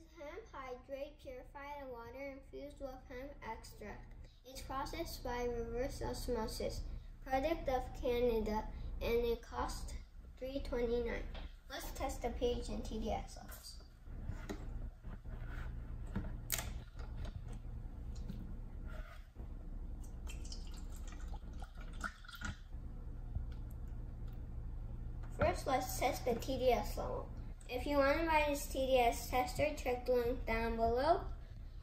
is hemp hydrate purified in water infused with hemp extract. It's processed by reverse osmosis, product of Canada, and it costs $3.29. Let's test the pH and TDS levels. First, let's test the TDS level. If you want to buy this TDS tester, check the link down below.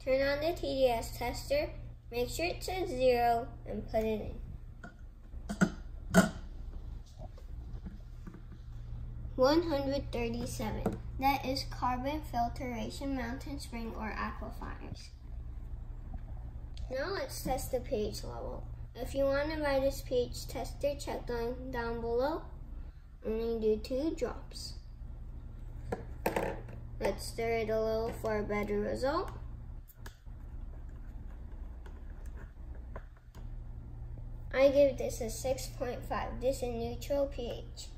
Turn on the TDS tester, make sure it says zero, and put it in. 137. That is carbon filtration, mountain spring, or aquifers. Now let's test the pH level. If you want to buy this pH tester, check the link down below. Only do two drops. Let's stir it a little for a better result. I give this a 6.5. This is neutral pH.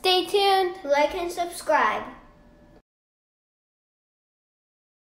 Stay tuned, like and subscribe.